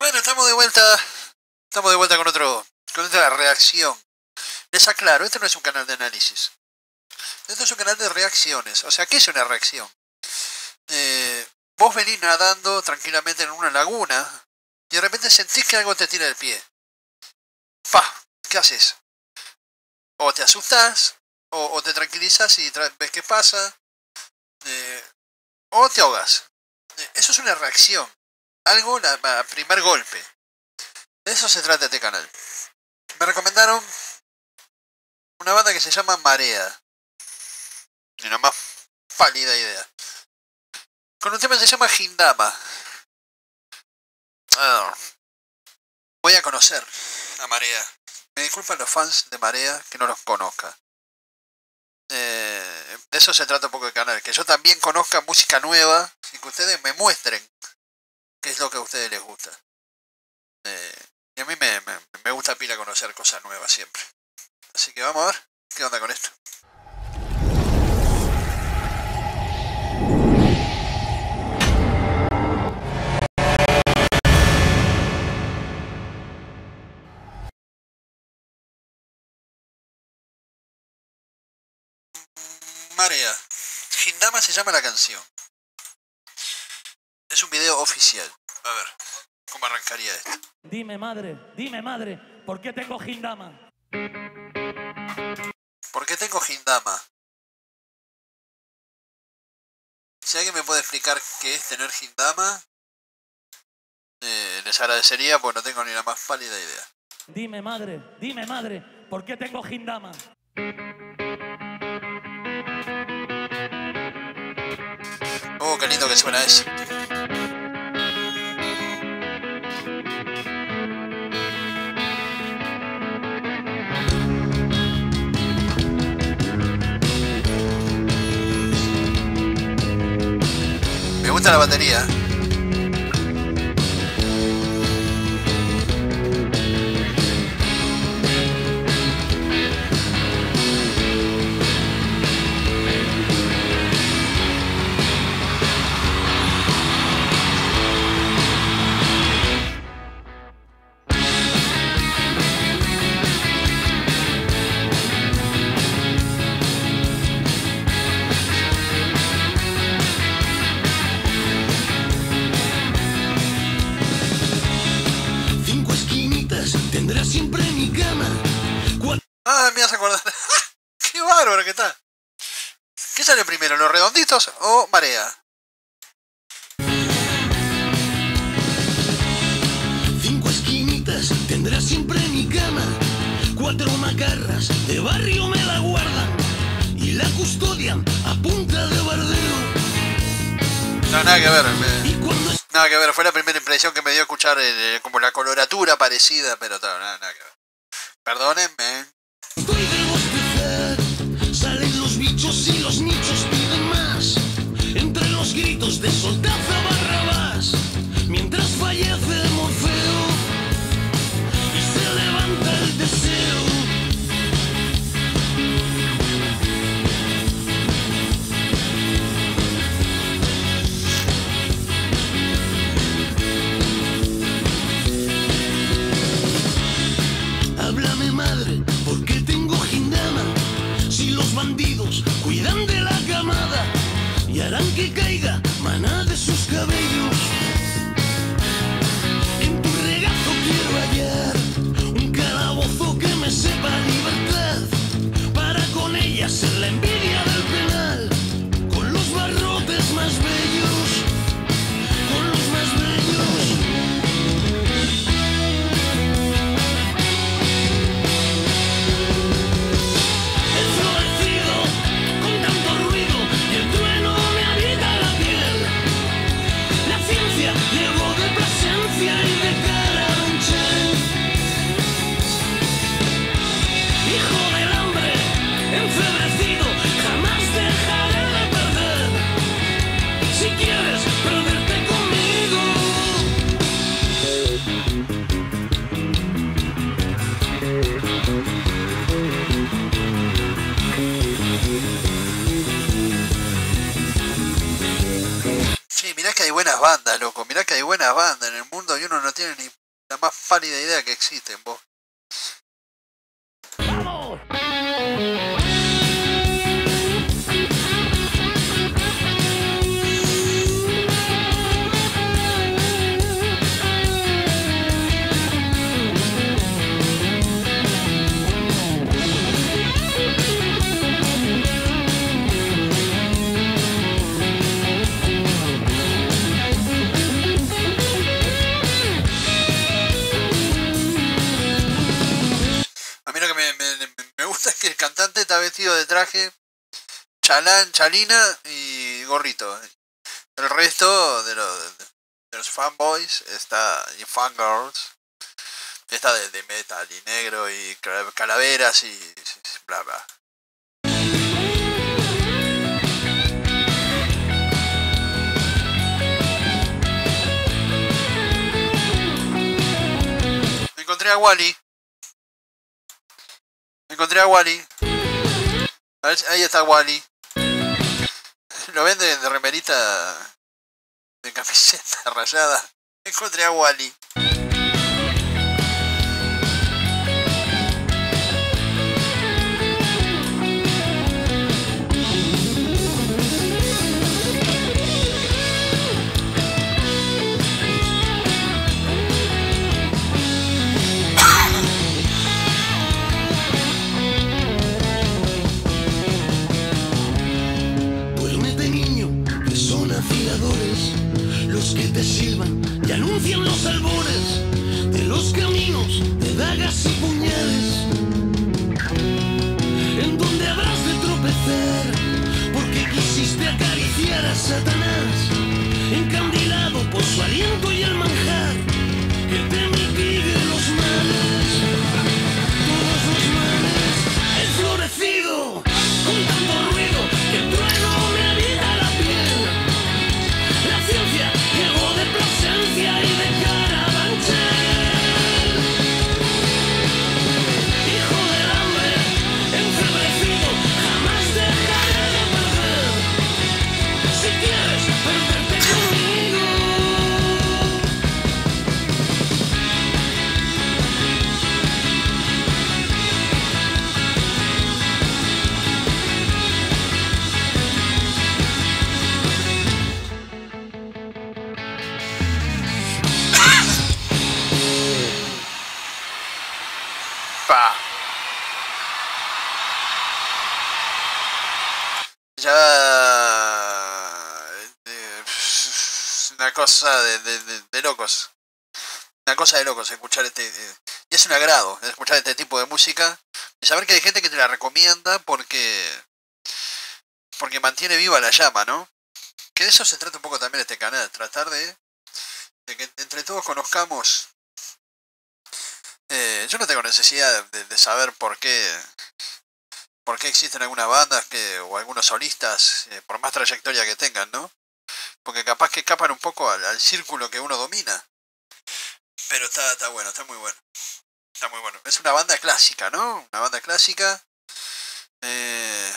Bueno, estamos de vuelta. Estamos de vuelta con otro. con otra reacción. Les aclaro, este no es un canal de análisis. Esto es un canal de reacciones. O sea, ¿qué es una reacción? Eh, vos venís nadando tranquilamente en una laguna y de repente sentís que algo te tira el pie. ¡Fa! ¿Qué haces? O te asustás, o, te tranquilizas y ves qué pasa, eh, o te ahogas. Eh, eso es una reacción. Algo a primer golpe. De eso se trata este canal. Me recomendaron una banda que se llama Marea. Ni una más pálida idea. Con un tema que se llama Hindama. Ah, voy a conocer a Marea. Me disculpan los fans de Marea que no los conozca. Eh, de eso se trata un poco el canal. Que yo también conozca música nueva y que ustedes me muestren lo que a ustedes les gusta. Eh, y a mí me, me, me gusta pila conocer cosas nuevas siempre. Así que vamos a ver qué onda con esto. Marea. Hindama se llama la canción. Es un video oficial. A ver, ¿cómo arrancaría esto? Dime, madre, dime, madre, ¿por qué tengo Hindama? ¿Por qué tengo Hindama? Si alguien me puede explicar qué es tener Hindama, eh, les agradecería, pues no tengo ni la más pálida idea. Dime, madre, dime, madre, ¿por qué tengo Hindama? Oh, qué lindo que suena eso. La batería. Ah, me hace acordar. ¡Qué bárbaro que está! ¿Qué salió primero, los redonditos o marea? Cinco esquinitas tendrá siempre mi cama. Cuatro macarras de barrio me la guardan y la custodian a punta de bardeo. No, nada que ver. me- Nada que ver, fue la primera impresión que me dio escuchar eh, como la coloratura parecida, pero no, nada, nada que ver. Perdónenme. Buenas bandas. En el mundo y uno no tiene ni la más pálida idea que existen, vos. De traje, chalán, chalina y gorrito. El resto de los, fanboys está, y fangirls está de, de metal y negro y cala- calaveras y bla bla. Encontré a Wally. Me encontré a Wally. Ahí está Wally. Lo vende de remerita de camiseta rayada. Encontré a Wally. Afiladores los que te silban y anuncian los albores de los caminos de dagas y puñales. En donde habrás de tropezar, porque quisiste acariciar a Satanás, encandilado por su aliento cosa de, de- locos. Una cosa de locos escuchar este. eh, y es un agrado escuchar este tipo de música. Y saber que hay gente que te la recomienda porque. Porque mantiene viva la llama, ¿no? Que de eso se trata un poco también este canal. Tratar de. De que entre todos conozcamos. eh, yo no tengo necesidad de, de saber por qué por qué existen algunas bandas que, o algunos solistas, eh, por más trayectoria que tengan, ¿no? Porque capaz que escapan un poco al, al círculo que uno domina. Pero está, está bueno, está muy bueno. Está muy bueno. Es una banda clásica, ¿no? Una banda clásica. Eh,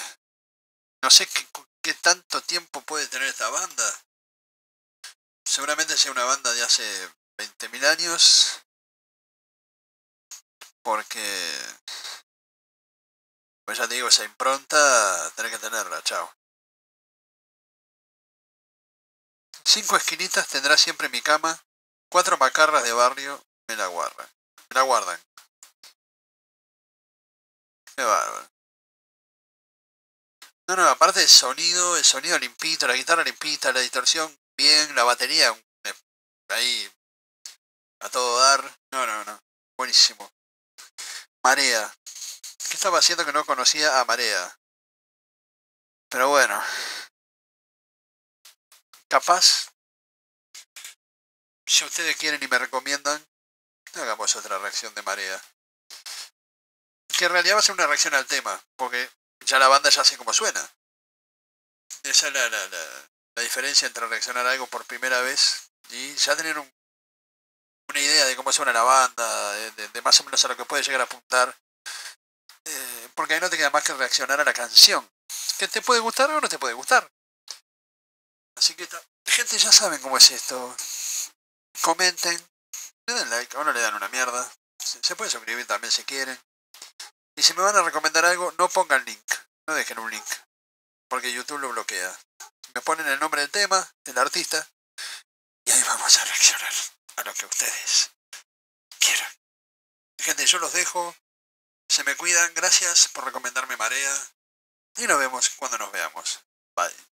no sé qué, qué tanto tiempo puede tener esta banda. Seguramente sea una banda de hace 20.000 años. Porque pues ya te digo, esa impronta tenés que tenerla, chao. Cinco esquinitas tendrá siempre mi cama. Cuatro macarras de barrio me la guardan. Me la guardan. Qué bárbaro. No, no, aparte del sonido, el sonido limpito, la guitarra limpita, la distorsión bien, la batería ahí a todo dar. No, no, no. Buenísimo. Marea. ¿Qué estaba haciendo que no conocía a Marea? Pero bueno. Capaz. Si ustedes quieren y me recomiendan, hagamos otra reacción de Marea. Que en realidad va a ser una reacción al tema, porque ya la banda ya sé cómo suena. Esa es la, la, la, la diferencia entre reaccionar a algo por primera vez y ya tener un, una idea de cómo suena la banda, de, más o menos a lo que puede llegar a apuntar. Eh, porque ahí no te queda más que reaccionar a la canción. Que te puede gustar o no te puede gustar. Así que, gente, ya saben cómo es esto. Comenten, Le dan like o no le dan una mierda. Se se puede suscribir también si quieren. Y si me van a recomendar algo, no pongan link. No dejen un link. Porque YouTube lo bloquea. Me ponen el nombre del tema, del artista. Y ahí vamos a reaccionar a lo que ustedes quieran. Gente, yo los dejo. Se me cuidan. Gracias por recomendarme Marea. Y nos vemos cuando nos veamos. Bye.